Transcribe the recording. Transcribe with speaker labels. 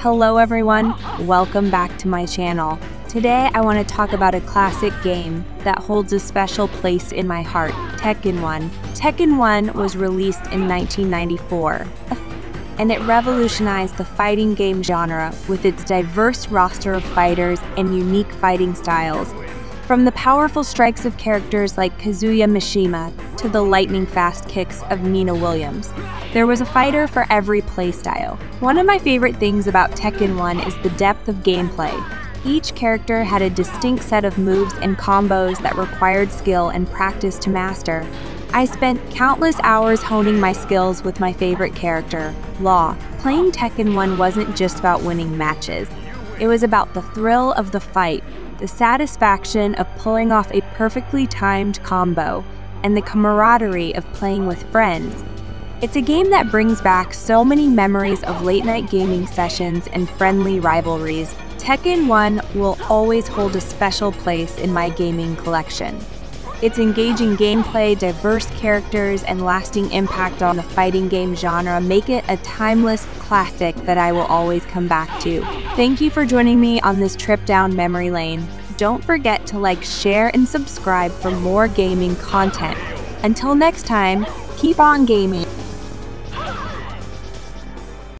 Speaker 1: Hello everyone, welcome back to my channel. Today I want to talk about a classic game that holds a special place in my heart, Tekken 1. Tekken 1 was released in 1994, and it revolutionized the fighting game genre with its diverse roster of fighters and unique fighting styles. From the powerful strikes of characters like Kazuya Mishima to the lightning fast kicks of Nina Williams, there was a fighter for every playstyle. One of my favorite things about Tekken 1 is the depth of gameplay. Each character had a distinct set of moves and combos that required skill and practice to master. I spent countless hours honing my skills with my favorite character, Law. Playing Tekken 1 wasn't just about winning matches. It was about the thrill of the fight, the satisfaction of pulling off a perfectly timed combo, and the camaraderie of playing with friends. It's a game that brings back so many memories of late night gaming sessions and friendly rivalries. Tekken 1 will always hold a special place in my gaming collection. Its engaging gameplay, diverse characters, and lasting impact on the fighting game genre make it a timeless classic that I will always come back to. Thank you for joining me on this trip down memory lane. Don't forget to like, share, and subscribe for more gaming content. Until next time, keep on gaming.